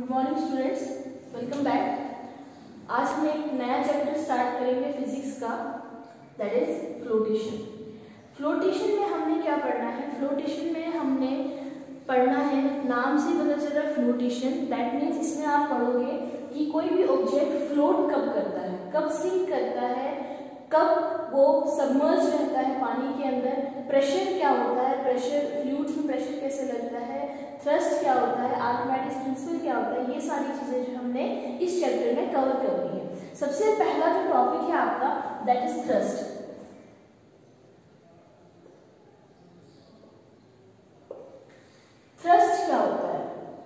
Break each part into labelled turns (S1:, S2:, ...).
S1: Good morning students welcome back आज हम एक नया चैप्टर स्टार्ट करेंगे फिजिक्स का दैट इज़ फ्लोटेशन फ्लोटेशन में हमने क्या पढ़ना है? फ्लोटेशन में हमने पढ़ना है नाम से पता चल रहा है फ्लोटेशन दैट मीन्स इसमें आप पढ़ोगे कि कोई भी ऑब्जेक्ट फ्लोट कब करता है? कब सिंक करता है? कब वो सबमर्ज रहता है पानी के अंदर? प्रेशर क्या होता है? प्रेशर फ्लूड्स में प्रेशर कैसे लगता है? थ्रस्ट क्या होता है आर्थमेटिक्स प्रिंसिपल क्या होता है, ये सारी चीज़ें जो हमने इस चैप्टर में कवर कर ली है। सबसे पहला जो टॉपिक है आपका दैट इज़ थ्रस्ट क्या होता है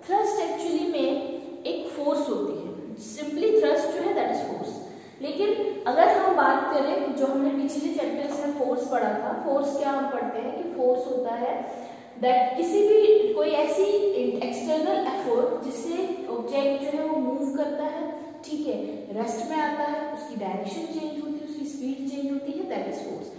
S1: थ्रस्ट एक्चुअली में एक फोर्स होती है सिंपली थ्रस्ट जो है दैट इज़ फोर्स लेकिन अगर हम बात करें जो हमने पिछले चैप्टर्स में फोर्स पढ़ा था फोर्स क्या हम पढ़ते हैं कि फोर्स होता है दैट किसी भी कोई ऐसी एक्सटर्नल एफर्ट जिससे ऑब्जेक्ट जो है वो मूव करता है ठीक है रेस्ट में आता है उसकी डायरेक्शन चेंज होती है, उसकी स्पीड चेंज होती है दैट इज़ फोर्स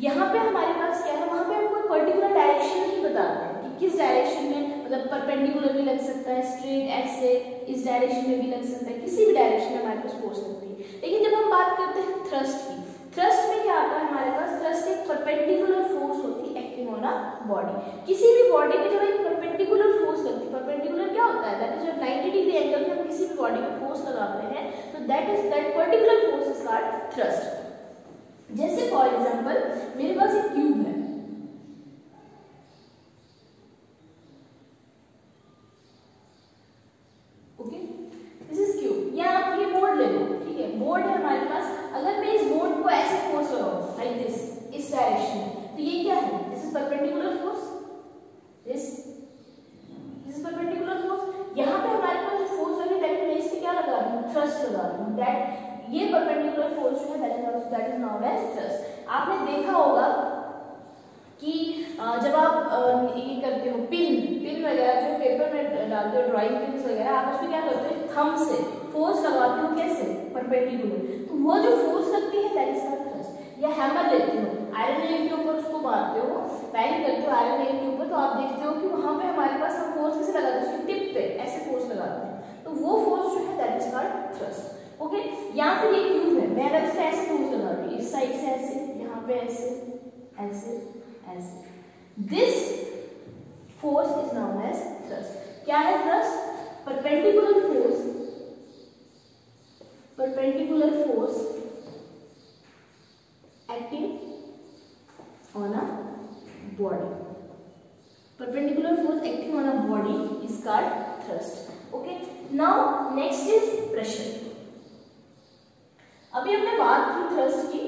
S1: यहाँ पे हमारे पास क्या है? वहाँ पे हम कोई पर्टिकुलर डायरेक्शन नहीं बताते हैं कि किस डायरेक्शन में मतलब परपेंडिकुलर भी लग सकता है स्ट्रेट ऐसे, इस डायरेक्शन में भी लग सकता है, किसी भी डायरेक्शन में हमारे पास फोर्स लगती है। लेकिन जब हम बात करते हैं थ्रस्ट की थ्रस्ट में क्या आता है हमारे पास? थ्रस्ट एक परपेंडिकुलर फोर्स होती है एक्टिंग ऑन अ बॉडी किसी भी बॉडी में जब एक परपेंडिकुलर फोर्स लगती है परपेंडिकुलर क्या होता है? दैट इज़ जब 90 डिग्री एंगल में हम किसी भी बॉडी में फोर्स लगाते हैं that is that particular force is called thrust जैसे फॉर एग्जांपल मेरे पास एक क्यूब है ओके दिस इज़ क्यूब या आप ये बोर्ड ले लो ठीक है बोर्ड है हमारे पास अगर मैं इस बोर्ड को ऐसे फोर्स लगाऊँ लाइक दिस इस डायरेक्शन में तो ये क्या है this is perpendicular force this this is perpendicular force यहाँ पे हमारे पास जो फोर्स लगे दैट मैं इस पे क्या लगा रही हूँ थ्रस्ट लगा रही हूँ दैट ये परपेंडिकुलर फोर्स जो है that is also that is known as thrust आपने देखा होगा कि जब आप ये करते हो पिन पिन वगैरह जो पेपर में डालते हो ड्राइंग पिन वगैरह, आप उसमें क्या करते हो? थंब से फोर्स लगाते हो कैसे? परपेंडिकुलर तो वो जो फोर्स लगती है दैट इज़ कॉल्ड थ्रस्ट या हैमर लेते हो आयरन नेल के ऊपर उसको मारते हो बैंग करते हो आयरन नेल के ऊपर तो आप देखते हो कि वहाँ पे हमारे पास हम फोर्स कैसे लगाते हैं? उसकी टिप पे ऐसे फोर्स लगाते हैं। तो वो फोर्स जो है that is called thrust okay यहाँ पे ये क्यूब है। मैं अगर इसका ऐसे फोर्स लगा रही इस साइड से ऐसे, यहाँ पे ऐसे ऐसे ऐसे। This force is known as thrust क्या है thrust perpendicular force perpendicular force acting on a body perpendicular force acting on a body is called thrust okay now next is pressure अभी हमने बात की थ्रस्ट की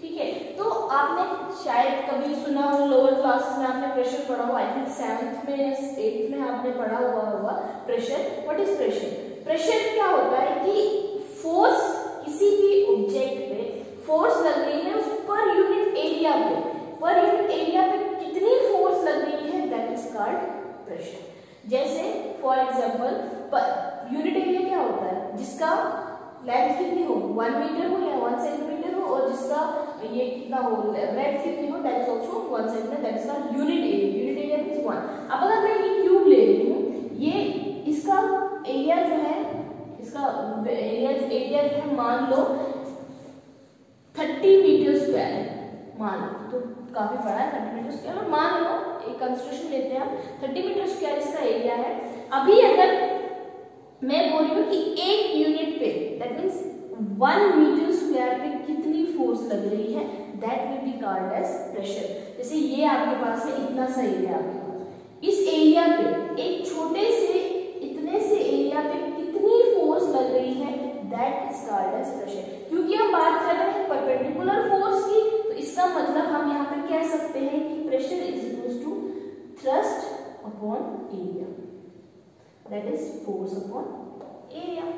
S1: ठीक है तो आपने शायद कभी सुना हो लोअर क्लासेस में आपने प्रेशर पढ़ा हो आई सेवंथ में या एट्थ में आपने पढ़ा हुआ होगा pressure what is pressure pressure क्या होता है कि फोर्स किसी भी ऑब्जेक्ट पे फोर्स लग रही है उस पर यूनिट एरिया पे. पर यूनिट एरिया पे कितनी फोर्स लग रही है? दैट इज़ कॉल्ड प्रेशर जैसे फॉर एग्जांपल यूनिट एरिया क्या होता है? जिसका लेंथ कितनी हो? वन मीटर हो या वन सेंटीमीटर हो? और जिसका ये कितना हो ब्रेथ कितनी हो that is also one centimetre that is called unit area unit area means one अब अगर मैं ये क्यूब ले रही हूँ, ये इसका एरिया जो है, इसका एरिया एरिया जो है, मान लो थर्टी मीटर स्क्वायर मान लो तो काफ़ी बड़ा है थर्टी मीटर स्क्वायर और मान लो, एक कंस्ट्रक्शन लेते हैं हम थर्टी मीटर स्क्वायर इसका एरिया है। अभी अगर मैं बोल रही हूँ कि एक यूनिट पे that means one metre square पे कितनी फोर्स लग रही है? That will be called as pressure जैसे ये आपके पास है, इतना सा एरिया आपके पास इस एरिया पे, एक छोटे से, इतने से एरिया पे कितनी फोर्स लग रही है? That is called as pressure क्योंकि हम बात कर रहे हैं परपेंडिकुलर फोर्स की तो इसका मतलब हम यहाँ पे कह सकते हैं कि pressure is equal to thrust upon area that is force upon area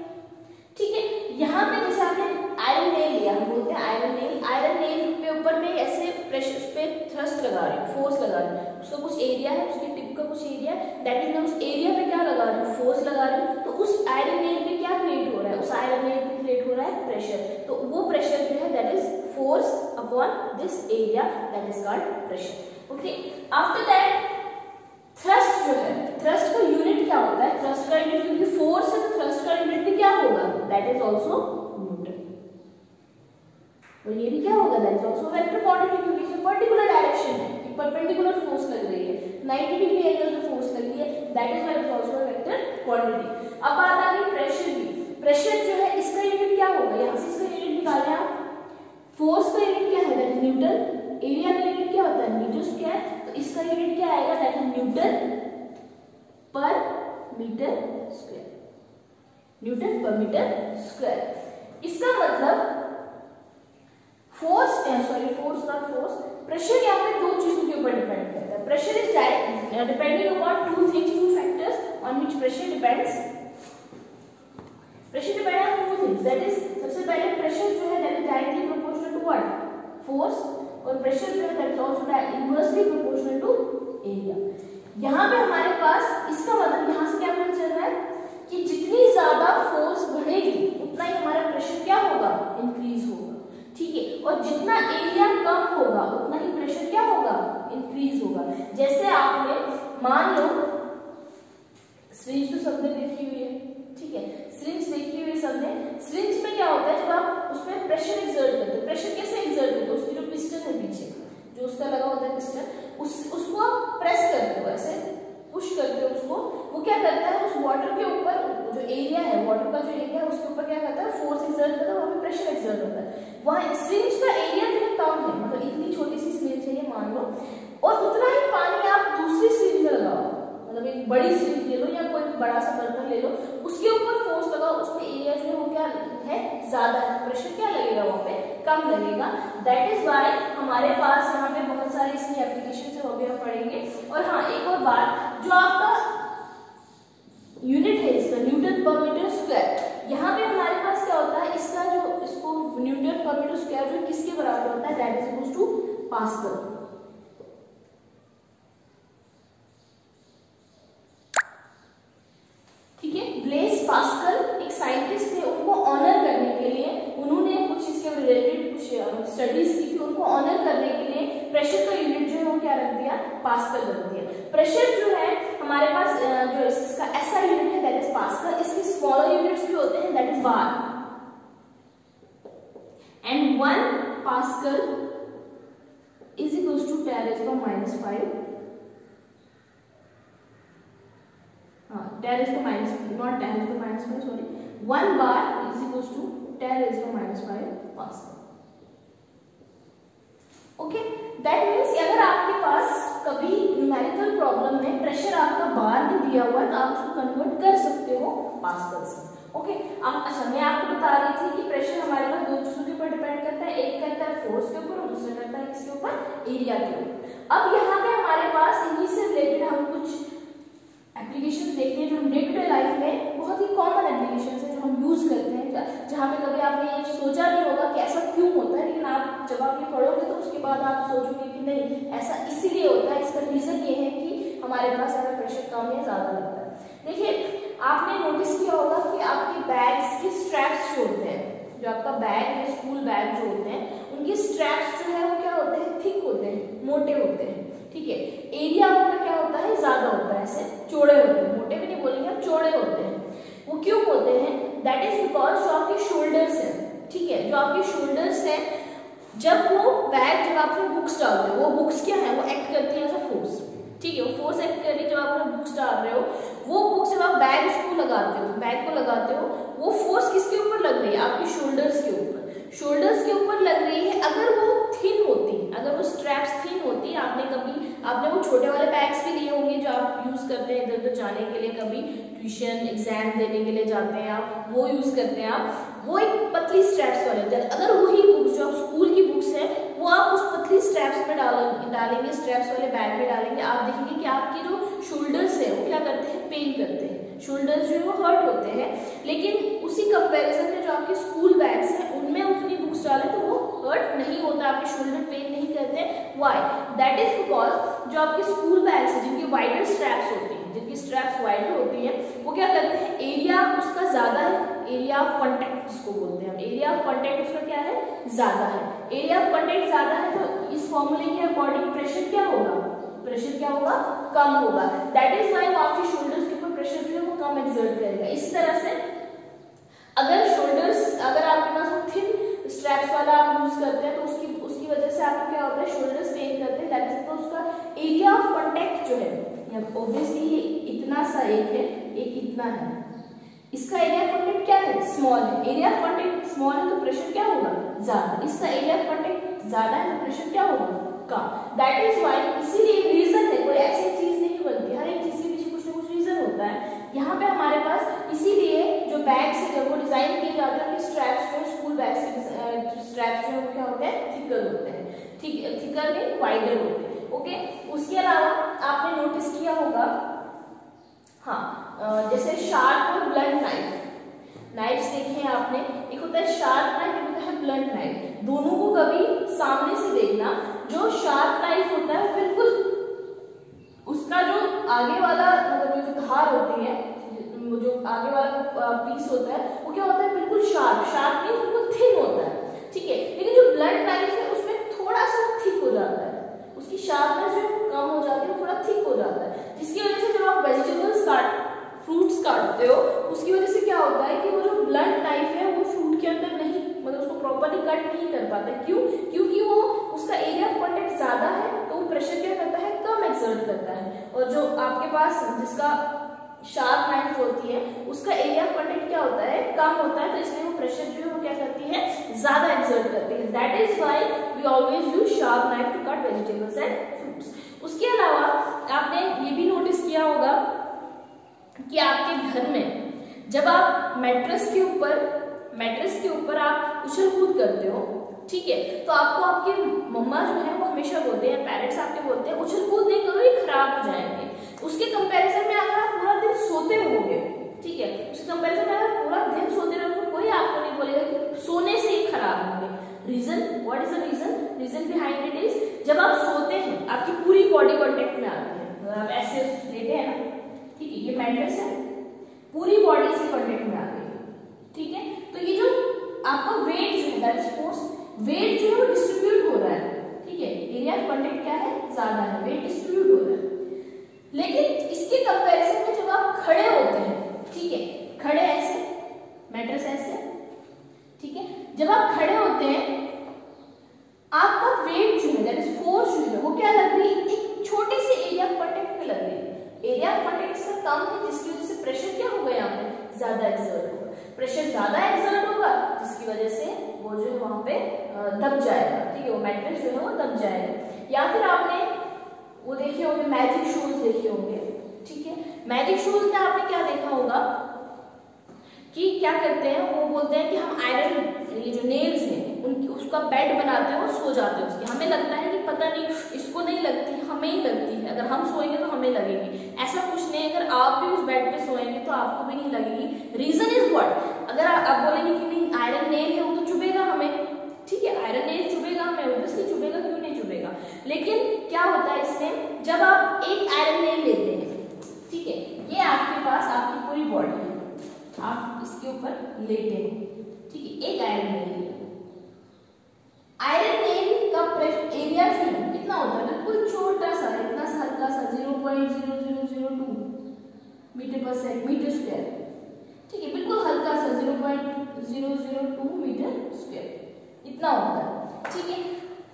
S1: ठीक है, यहाँ पे जैसे आपने आयरन नेल लिया, हम बोलते हैं आयरन नेल आयरन नेल पे ऊपर में ऐसे प्रेशर उस पे थ्रस्ट लगा रही हूँ फोर्स लगा रहे हूँ। उसका कुछ एरिया है, उसके टिप का कुछ एरिया दैट इज़ उस एरिया पे क्या लगा रही हूँ? फोर्स लगा रही हूँ। तो उस आयरन नेल पे क्या क्रिएट हो रहा है? उस आयरन नेल पे क्रिएट हो रहा है प्रेशर तो वो प्रेशर जो है that is force upon this area that is called pressure okay after that thrust जो है थ्रस्ट का यूनिट क्या होता है थ्रस्ट का यूनिट क्योंकि force that is also newton और ये भी क्या होगा? That is also vector quantity क्योंकि इसमें पर्टिकुलर डायरेक्शन है। परपेंडिकुलर फोर्स लग रही है। 90 डिग्री एंगल पे फोर्स लग रही है। That is why it is also vector quantity अब बात आ गई प्रेशर की। प्रेशर जो है, इसका यूनिट क्या होगा? यहाँ से इसका यूनिट निकालें आप। फोर्स का यूनिट क्या है? दैट न्यूटन एरिया का यूनिट क्या होता है? मीटर स्क्वायर तो इसका यूनिट क्या आएगा? That newton per metre square newton per metre square. इसका मतलब force sorry force not force pressure यहाँ पे दो चीज़ों के ऊपर डिपेंड करता है। Pressure is depending upon two things two factors on which pressure depends pressure depend on two things that is सबसे पहले प्रेशर जो है that is directly proportional to what force और प्रेशर जो है that is also inversely proportional to area यहाँ पे हमारे पास, इसका मतलब यहाँ से क्या पता चल रहा है? कि जितनी ज़्यादा फोर्स बढ़ेगी उतना ही हमारा प्रेशर क्या होगा इंक्रीज होगा ठीक है और जितना एरिया कम होगा उतना ही प्रेशर क्या होगा इंक्रीज होगा जैसे आपने मान लो सिरिंज तो सबने देखी हुई है ठीक है सिरिंज देखी हुई सबने सिरिंज में क्या होता है जब आप उसमें प्रेशर एक्सर्ट करते हो प्रेशर कैसे एक्सर्ट करते हो उसकी जो पिस्टन है पीछे जो उसका लगा होता है पिस्टन उस उसको आप प्रेस करते हो ऐसे पुश करते हो उसको वो क्या करता है उस वाटर के ऊपर जो एरिया है वाटर का जो एरिया है उसके ऊपर क्या करता है फोर्स एक्सर्ट करता है वहाँ पे प्रेशर एक्सर्ट होता है सिरिंज का एरिया जो है कम है मतलब इतनी छोटी सी सिरिंज है ये मान लो। और उतना ही पानी आप दूसरी सिरिंज में लगाओ। मतलब एक बड़ी सिरिंज ले लो या कोई बड़ा सा बर्तन ले लो, उसके ऊपर फोर्स लगाओ, उसमें एरिया जो है वो क्या है, ज़्यादा है। प्रेशर क्या लगेगा वहाँ पे? कम लगेगा। दैट इज़ वाई हमारे पास यहाँ पे बहुत सारे इसकी एप्लीकेशन है भी हम और हाँ एक और बात, जो आपका यूनिट है, इसका न्यूटन पर मीटर स्क्वायर यहाँ पे हमारे पास क्या होता है? इसका जो इसको न्यूटन पर मीटर स्क्वायर जो किसके बराबर होता है? That is two pascal 10 raised to minus not 10 raised to minus 5 sorry. 1 bar is equals to 10 raised to minus 5 pascal okay that means अगर आपके पास कभी न्यूमेरिकल प्रॉब्लम में प्रेशर आपका बार में दिया हुआ है तो आप उसको कन्वर्ट कर सकते हो पास्कल से ओके आप अच्छा मैं आपको बता रही थी कि प्रेशर हमारे पास दो चीज़ों के ऊपर डिपेंड करता है। एक करता है फोर्स के ऊपर और दूसरा करता है इसके ऊपर? एरिया के ऊपर। अब यहाँ पे हमारे पास इन्हीं से रिलेटेड हम कुछ एप्लीकेशन देखते हैं जो हम डे टू डे लाइफ में बहुत ही कॉमन एप्लीकेशन है जो हम यूज़ करते हैं। जहाँ पे कभी आपने ये सोचा नहीं होगा कि ऐसा क्यों होता है, लेकिन आप जब आप ये पढ़ोगे तो उसके बाद आप सोचोगे कि नहीं, ऐसा इसीलिए होता है। इसका रीजन ये है कि हमारे पास अगर प्रेशर कम या ज़्यादा लगता है। देखिए, आपने नोटिस किया होगा कि आपके बैग्स के स्ट्रैप्स जो होते हैं, जो आपका बैग है स्कूल बैग जो होते हैं, उनके स्ट्रैप्स जो है वो क्या होते हैं? थिक होते हैं, मोटे होते हैं। ठीक है? एरिया उनका क्या ज़्यादा होता है, ऐसे चौड़े होते हैं। मोटे भी नहीं बोलेंगे चौड़े होते हैं। वो क्यों होते हैं? दैट इज़ बिकॉज़ जो आपके शोल्डर्स हैं, ठीक है? जो आपके शोल्डर्स हैं, जब वो बैग जब आप बुक्स डालते हो, वो बुक्स क्या है? वो एक्ट करती है एज अ फोर्स ठीक है? वो फोर्स एक्ट कर रही है जब आप बुक्स डाल रहे हो, वो बुक्स जब आप बैग उसको लगाते हो, बैग को लगाते हो, वो फोर्स किसके ऊपर लग रही है? आपके शोल्डर्स के ऊपर। शोल्डर्स के ऊपर लग रही है, अगर वो थिन होती अगर वो स्ट्रैप्स थिन होती, आपने कभी, आपने वो छोटे वाले बैग्स भी लिए होंगे जो आप यूज़ करते हैं इधर उधर जाने के लिए, कभी ट्यूशन एग्ज़ाम देने के लिए जाते हैं आप, वो यूज़ करते हैं आप, वो एक पतली स्ट्रैप्स वाले होते अगर वही बुक्स जो आप स्कूल की बुक्स हैं, वो आप उस पतली स्ट्रैप्स में डाल, डालेंगे स्ट्रैप्स वाले बैग में डालेंगे, आप देखेंगे कि आपके जो शोल्डर्स हैं, वो क्या करते हैं? पेन करते हैं। शोल्डर्स जो है, वो हर्ट होते हैं। लेकिन उसी कंपैरिजन में जो आपके स्कूल बैग्स हैं, उनमें उतनी बुक्स डालें तो वो हर्ट नहीं होता, आपके शोल्डर पेन नहीं करते। वाई दैट इज़ बिकॉज़ जो आपके स्कूल बैग्स हैं, जिनकी वाइडर स्ट्रैप्स होती हैं, जिनकी स्ट्रैप्स वाइडर होती हैं, वो क्या करते हैं? एरिया उसका ज़्यादा है एरिया ऑफ़ कॉन्टेक्ट जिसको बोलते हैं एरिया ऑफ़ कॉन्टेक्ट उसका क्या है? ज़्यादा है। एरिया ऑफ़ कॉन्टेक्ट ज़्यादा है तो इस फॉर्मूले के अकॉर्डिंग प्रेशर क्या होगा? प्रेशर क्या होगा? कम होगा। दैट इज़ वाई आपके शोल्डर्स के ऊपर प्रेशर जो है वो कम एक्सर्ट करेगा। इस तरह से अगर शोल्डर्स अगर आपके पास वो थिन स्ट्रैप्स वाला आप यूज़ करते हैं तो उसकी उसकी वजह से आपको क्या होता है? शोल्डर्स पेन करते हैं। दैट इज़ तो उसका एरिया ऑफ़ कॉन्टेक्ट जो है ऑब्वियसली ये इतना सा एक है, एक इतना है। इसका एरिया ऑफ़ कॉन्टेक्ट क्या है? स्मॉल है। एरिया ऑफ़ कॉन्टेक्ट स्मॉल है तो प्रेशर क्या होगा? ज़्यादा। इसका एरिया ऑफ़ कॉन्टेक्ट ज़्यादा है तो प्रेशर क्या होगा? कम। दैट इज़ वाई इसीलिए रीजन है वाइडर होते हैं ओके उसके अलावा आपने नोटिस किया होगा हाँ जैसे शार्प और ब्लंट नाइफ नाइफ्स देखे हैं आपने? एक होता है शार्प नाइफ एक होता है ब्लंट नाइफ दोनों को कभी सामने से देखना, जो शार्प नाइफ होता है, बिल्कुल उसका जो आगे वाला मतलब जो धार होती है, जो आगे वाला पीस होता है, वो क्या होता है? बिल्कुल शार्प शार्प नहीं बिल्कुल थिन होता है. ठीक है लेकिन जो ब्लंट नाइफ है उसमें थोड़ा सा थिक हो जाता है उसकी शार्पनेस जो कम हो जाती है थोड़ा थिक हो जाता है। जिसकी वजह से जब आप वेजिटेबल्स काट फ्रूट्स काटते हो, उसकी वजह से क्या होता है कि वो जो ब्लड नाइफ है, वो फ्रूट के अंदर नहीं मतलब उसको प्रॉपरली कट नहीं कर पाता क्यों? क्योंकि वो उसका एरिया ऑफ़ कॉन्टेक्ट ज़्यादा है तो वो प्रेशर क्या करता है? कम एक्सर्ट करता है। और जो आपके पास जिसका शार्प नाइफ होती है, उसका एरिया कॉन्टेक्ट क्या होता है? कम होता है तो इसलिए वो प्रेशर जो है वो क्या करती है? ज़्यादा एक्सर्ट करती है। That is why we always use sharp knife to cut vegetables and fruits उसके अलावा आपने ये भी नोटिस किया होगा कि आपके घर में जब आप मैट्रेस के ऊपर मैट्रेस के ऊपर आप उछल कूद करते हो, ठीक है तो आपको आपके मम्मा जो है वो हमेशा बोलते हैं पेरेंट्स आपके बोलते हैं, उछल कूद नहीं करो, ये खराब हो जाएँगे। उसके कंपैरिजन में अगर आप पूरा दिन सोते रहोगे, ठीक है, उसके कंपैरिजन में अगर पूरा दिन सोते रहोगे, कोई आपको नहीं बोलेगा कि सोने से ही खराब होंगे। Reason what is the reason reason behind it is जब आप सोते हैं, आपकी पूरी बॉडी कॉन्टेक्ट में आती है। अगर आप ऐसे लेते हैं ना, ठीक है, ये मैट्रेस है। पूरी बॉडी से कॉन्टेक्ट में आ गई। ठीक है तो ये जो आपका वेट जो है फोर्स वेट जो है वो डिस्ट्रीब्यूट हो रहा है। ठीक है एरिया कॉन्टेक्ट क्या है? ज़्यादा है। वेट डिस्ट्रीब्यूट हो रहा है। लेकिन इसके कंपैरिजन में जब आप खड़े होते हैं, ठीक है, खड़े ऐसे मैट्रेस ऐसे, ठीक है, जब आप खड़े होते हैं, आपका वेट जो है दैट इज़ फोर्स जो है, वो क्या लग रही है? एक छोटे से एरिया कॉन्टेक्ट पे लग रही है। एरिया कॉन्टेक्ट इसका कम है, जिसकी वजह से प्रेशर क्या होगा यहाँ पे? ज़्यादा एक्सर्ट होगा। प्रेशर ज़्यादा एक्सर्ट होगा, जिसकी वजह से वो जो है वहाँ पे दब जाएगा। ठीक है, वो मैट्रेस जो है वो दब जाएगा। या फिर आपने वो देखे होंगे मैजिक शूज़ देखे होंगे, ठीक है? मैजिक शूज़ में आपने क्या देखा होगा कि क्या करते हैं, वो बोलते हैं कि हम आयरन ये जो नेल्स हैं, उनकी, उसका बेड बनाते हैं और सो जाते हैं उसके। हमें लगता है कि पता नहीं, इसको नहीं लगती, हमें ही लगती है। अगर हम सोएँगे तो हमें लगेगी। ऐसा कुछ नहीं, अगर आप भी उस बेड पे सोएँगे तो आपको भी नहीं लगेगी। रीजन इज़ व्हाट अगर आप बोलेंगे कि नहीं आयरन नेल है, वो तो चुभेगा हमें। ठीक है आयरन नेल चुभेगा हमें ऑब्वियसली चुभेगा, क्यों नहीं चुभेगा? लेकिन क्या होता है इसमें? जब आप एक आयरन नेल लेते हैं, ठीक है, ये आपके पास आपकी पूरी बॉडी है। आप इसके ऊपर लेटे हैं, ठीक है, एक आयरन नेल आयरन नेल का एरिया है, कितना होता है बिल्कुल छोटा सा, इतना सा हल्का सा zero point zero zero zero two metre per second metre square ठीक है, बिल्कुल हल्का सा zero point zero zero two metre square इतना होता है। ठीक है?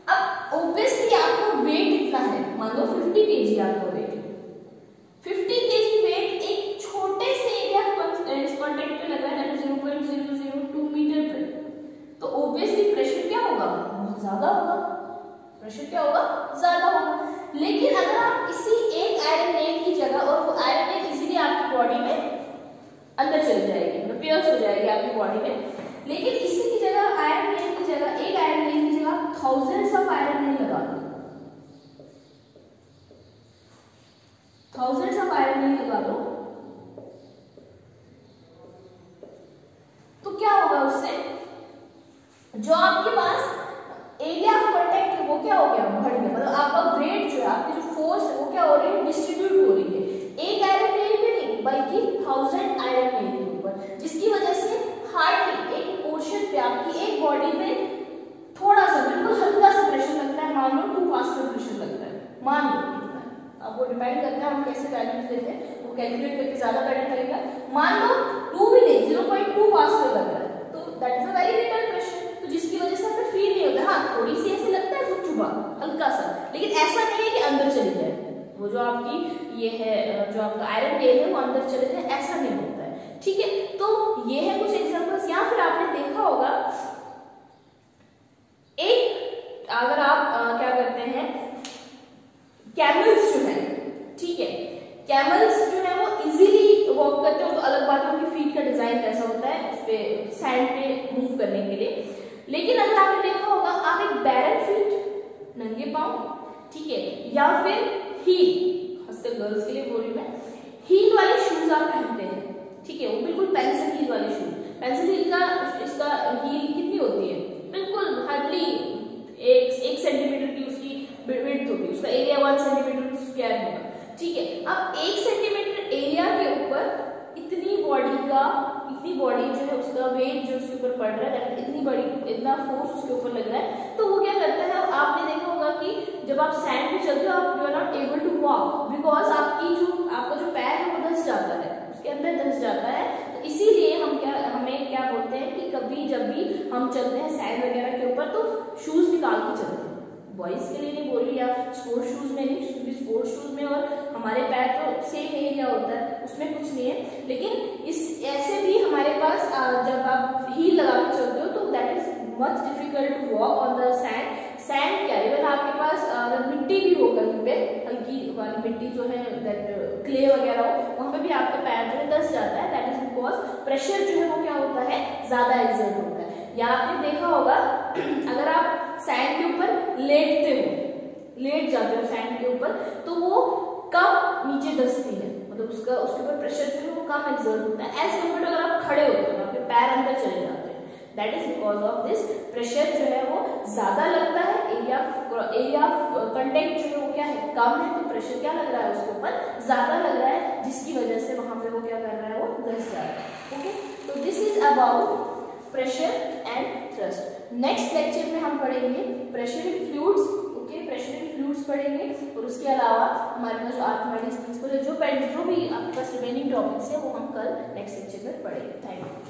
S1: अब ऑब्वियसली आपको वेट इतना है। मान लो 50 केजी आपका वेट 50 केजी वेट एक छोटे से एरिया कॉन्टेक्ट लगा है ज़ीरो मीटर पे। तो प्रेशर क्या होगा? बहुत ज़्यादा होगा। प्रेशर क्या होगा? ज़्यादा होगा। लेकिन अगर आप इसी एक आयरन नेल की जगह और वो आयरन नेल इजीली आपकी बॉडी में अंदर चली जाएगी मतलब पियर्स हो जाएगी आपकी बॉडी में। लेकिन इसी की जगह आयरन नेल की जगह एक आयरन की जगह थाउजेंड्स ऑफ़ आयरन नेल लगा। थाउजेंड्स ऑफ़ आयरन नेल लगा दो। तो क्या होगा उससे? जो आपके पास एरिया ऑफ़ कॉन्टेक्ट है, वो क्या हो गया? बढ़ गया। मतलब आपका वेट जो है, आपकी जो फोर्स है, वो क्या हो रही है? डिस्ट्रीब्यूट हो रही है। एक आयरन नेल पे नहीं, बल्कि थाउज़ेंड आयरन नेल के ऊपर, जिसकी वजह से हार्डली एक पोर्शन पे आपकी एक बॉडी पे थोड़ा सा बिल्कुल हल्का सा प्रेशर लगता है मान लो टू पास्कल प्रेशर लगता है। मान लो अब वो डिपेंड करता है हम कैसे वैल्यूज़ लेते हैं, वो कैलकुलेट करके ज़्यादा बेटर करेगा। मान लो टू भी नहीं ज़ीरो पॉइंट टू पास्कल लग रहा है। तो that is a very little pressure तो जिसकी वजह से हमें फील नहीं होता। हाँ थोड़ी सी ऐसे लगता है, वो चुभा हल्का सा लेकिन ऐसा नहीं है कि अंदर चली जाए। वो जो आपकी, ये है, जो आपका आयरन टेल है, वो अंदर चले जाए, ऐसा नहीं होता है। ठीक है? तो ये है कुछ एग्जांपल्स या फिर आपने देखा होगा, एक अगर आप आ, क्या करते हैं कैमल्स जो है ठीक है कैमल्स जो है वो इजीली वॉक करते हो तो अलग बात है उनकी फीट का डिज़ाइन कैसा होता है उस पर सैंड पे मूव करने के लिए। लेकिन अगर आपने देखा होगा आप एक बैरन फीट नंगे पाओ ठीक है या फिर हील खासकर गर्ल्स के लिए बोल रही मैं हील वाले शूज़ आप पहनते हैं ठीक है वो बिल्कुल पेंसिल हील वाले शूज़ पेंसिल हील का इसका हील कितनी होती है? बिल्कुल हार्डली एक एक सेंटीमीटर की उसकी विड्थ होगी, उसका एरिया वन सेंटीमीटर स्क्वायर होगा। ठीक है, अब एक सेंटीमीटर एरिया के ऊपर इतनी बॉडी का, इतनी बॉडी जो है उसका वेट जो उसके ऊपर पड़ रहा है इतनी बड़ी, इतना फोर्स उसके ऊपर लग रहा है तो वो क्या करता है आपने देखा होगा कि जब आप सैंड में चलते हो, आप you are not able to walk because आपकी जो, आपका जो पैर है वो धस जाता है, उसके अंदर धस जाता है इसीलिए हम क्या, हमें क्या बोलते हैं कि कभी जब भी हम चलते हैं सैंड वगैरह के ऊपर तो शूज़ निकाल के चलते हैं। बॉयज़ के लिए नहीं बोल रही या स्पोर्ट शूज़ में नहीं, क्योंकि स्पोर्ट शूज़ में और हमारे पैर तो सेम एरिया होता है, उसमें कुछ नहीं है। लेकिन इस, ऐसे भी हमारे पास जब आप हील लगा के चलते हो तो that is much difficult to walk on the sand sand क्या इवन आपके पास अगर मिट्टी भी हो कहीं पे, हल्की वाली मिट्टी जो है क्ले वगैरह हो, वहाँ पे भी आपका पैर जो है दस जाता है दैट इज़ बिकॉज़ प्रेशर जो है वो क्या होता है? ज़्यादा एक्सर्ट होता है। या आपने देखा होगा, अगर आप सैंड के ऊपर लेटते हो, लेट जाते हो सैंड के ऊपर तो वो कम नीचे दसती है। मतलब उसका, उसके ऊपर प्रेशर जो है वो कम एक्सर्ट होता है। एज कंपेयर अगर आप खड़े होते हो, आपके पैर अंदर चले जाते हैं that is because of this pressure जो है वो ज़्यादा लगता है। एरिया एरिया कंटेक्ट जो है वो क्या है? कम है तो प्रेशर क्या लग रहा है उसके ऊपर? ज़्यादा लग रहा है, जिसकी वजह से वहाँ पे वो क्या कर है ओके तो this is about pressure and thrust next lecture में हम पढ़ेंगे pressure in fluids okay pressure in fluids पढ़ेंगे और उसके अलावा हमारे पास जो आर्थमेटिक्स प्रिंसिपल है, जो जो भी आपके पास रिमेनिंग टॉपिक्स है, वो हम कल नेक्स्ट लेक्चर में पढ़ेंगे. Thank you